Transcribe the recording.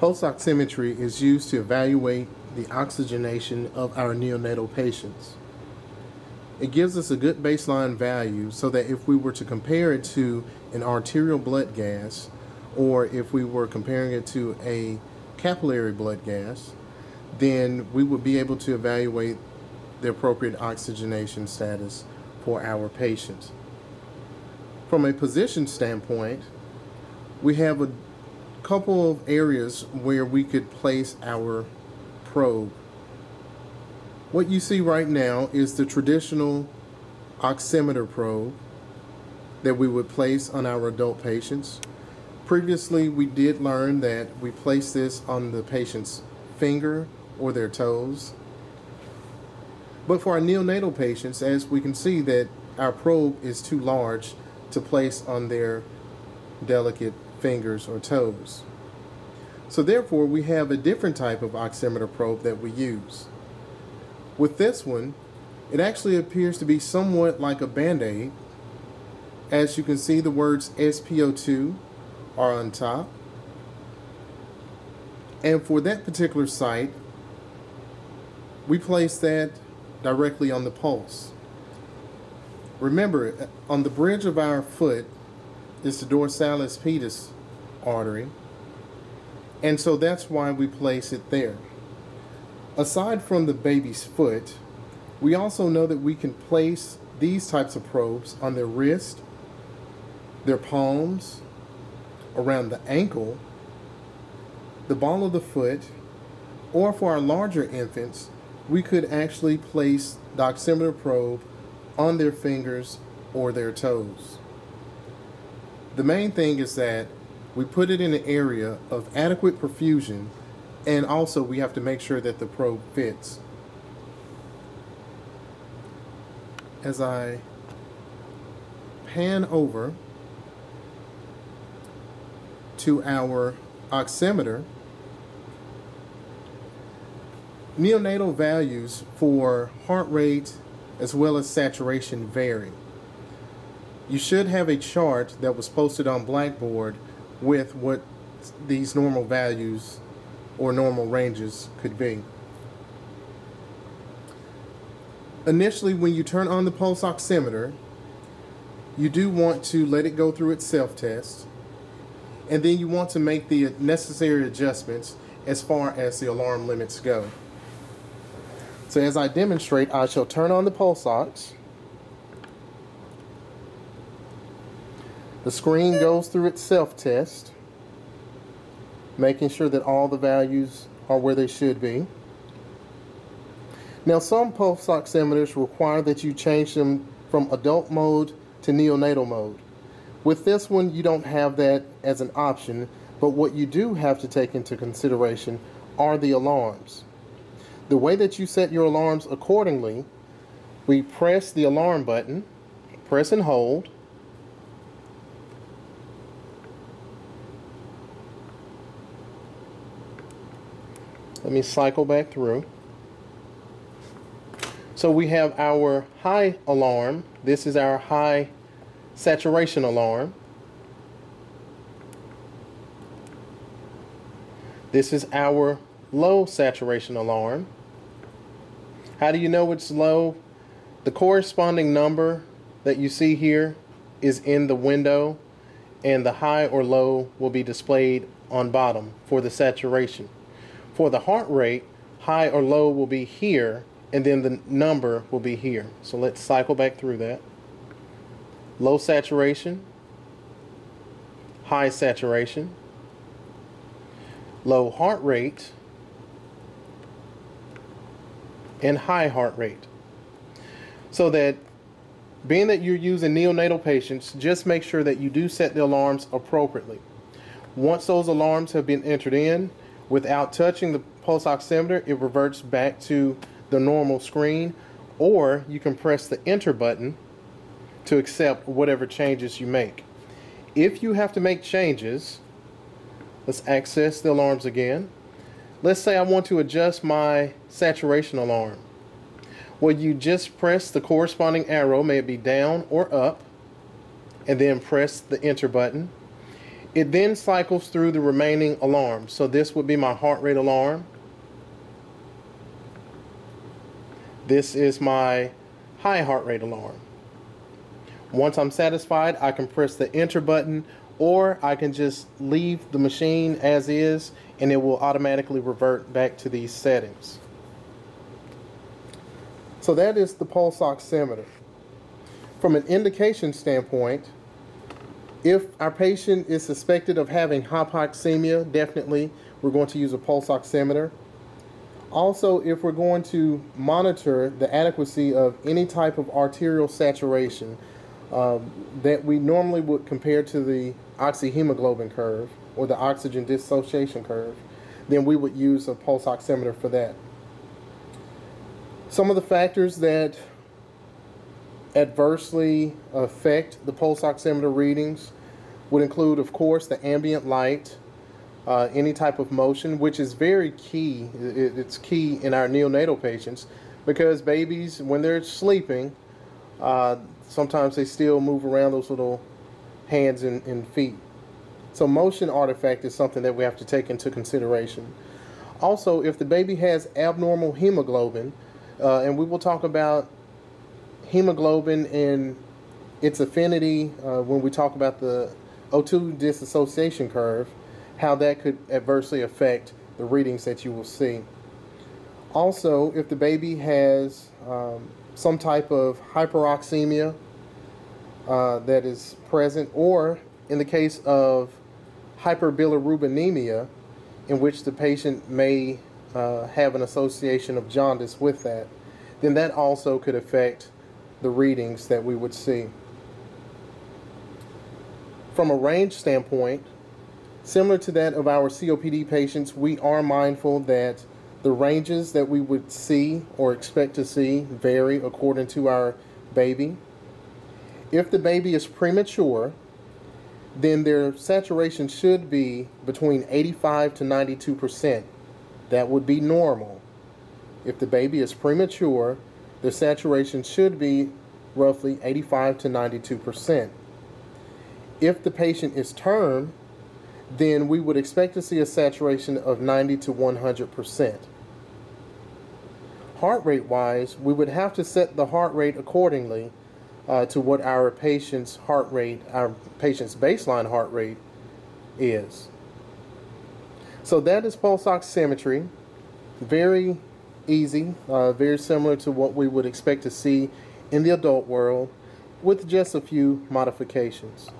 Pulse oximetry is used to evaluate the oxygenation of our neonatal patients. It gives us a good baseline value so that if we were to compare it to an arterial blood gas or if we were comparing it to a capillary blood gas, then we would be able to evaluate the appropriate oxygenation status for our patients. From a position standpoint, we have a couple of areas where we could place our probe. What you see right now is the traditional oximeter probe that we would place on our adult patients. Previously, we did learn that we place this on the patient's finger or their toes. But for our neonatal patients, as we can see that our probe is too large to place on their delicate fingers or toes. So therefore, we have a different type of oximeter probe that we use. With this one, it actually appears to be somewhat like a Band-Aid. As you can see, the words SpO2 are on top. And for that particular site, we place that directly on the pulse. Remember, on the bridge of our foot is the dorsalis pedis artery, and so that's why we place it there. Aside from the baby's foot, we also know that we can place these types of probes on their wrist, their palms, around the ankle, the ball of the foot, or for our larger infants, we could actually place the oximeter probe on their fingers or their toes. The main thing is that we put it in an area of adequate perfusion and also we have to make sure that the probe fits. As I pan over to our oximeter, neonatal values for heart rate as well as saturation vary. You should have a chart that was posted on Blackboard with what these normal values or normal ranges could be. Initially, when you turn on the pulse oximeter, you do want to let it go through its self-test, and then you want to make the necessary adjustments as far as the alarm limits go. So as I demonstrate, I shall turn on the pulse ox. The screen goes through its self-test, making sure that all the values are where they should be. Now some pulse oximeters require that you change them from adult mode to neonatal mode. With this one, you don't have that as an option, but what you do have to take into consideration are the alarms. The way that you set your alarms accordingly, we press the alarm button, press and hold, Let me cycle back through. So we have our high alarm. This is our high saturation alarm. This is our low saturation alarm. How do you know it's low? The corresponding number that you see here is in the window and the high or low will be displayed on bottom for the saturation. For the heart rate, high or low will be here and then the number will be here. So let's cycle back through that. Low saturation, high saturation, low heart rate, and high heart rate. So that being that you're using neonatal patients, just make sure that you do set the alarms appropriately. Once those alarms have been entered in, without touching the pulse oximeter, it reverts back to the normal screen, or you can press the enter button to accept whatever changes you make. If you have to make changes, let's access the alarms again. Let's say I want to adjust my saturation alarm. Well, you just press the corresponding arrow, may it be down or up, and then press the enter button. It then cycles through the remaining alarms. So this would be my heart rate alarm. This is my high heart rate alarm. Once I'm satisfied, I can press the enter button or I can just leave the machine as is and it will automatically revert back to these settings. So that is the pulse oximeter. From an indication standpoint, if our patient is suspected of having hypoxemia, definitely we're going to use a pulse oximeter. Also, if we're going to monitor the adequacy of any type of arterial saturation um, that we normally would compare to the oxyhemoglobin curve or the oxygen dissociation curve, then we would use a pulse oximeter for that. Some of the factors that adversely affect the pulse oximeter readings would include, of course, the ambient light, uh, any type of motion, which is very key. It's key in our neonatal patients because babies, when they're sleeping, uh, sometimes they still move around those little hands and, and feet. So, motion artifact is something that we have to take into consideration. Also, if the baby has abnormal hemoglobin, uh, and we will talk about hemoglobin and its affinity uh, when we talk about the O2 dissociation curve, how that could adversely affect the readings that you will see. Also, if the baby has um, some type of hyperoxemia uh, that is present, or in the case of hyperbilirubinemia, in which the patient may uh, have an association of jaundice with that, then that also could affect the readings that we would see. From a range standpoint, similar to that of our COPD patients, we are mindful that the ranges that we would see or expect to see vary according to our baby. If the baby is premature, then their saturation should be between 85 to 92 percent. That would be normal. If the baby is premature, their saturation should be roughly 85 to 92 percent. If the patient is term, then we would expect to see a saturation of 90 to 100 percent. Heart rate wise, we would have to set the heart rate accordingly uh, to what our patient's heart rate, our patient's baseline heart rate is. So that is pulse oximetry. Very easy, uh, very similar to what we would expect to see in the adult world with just a few modifications.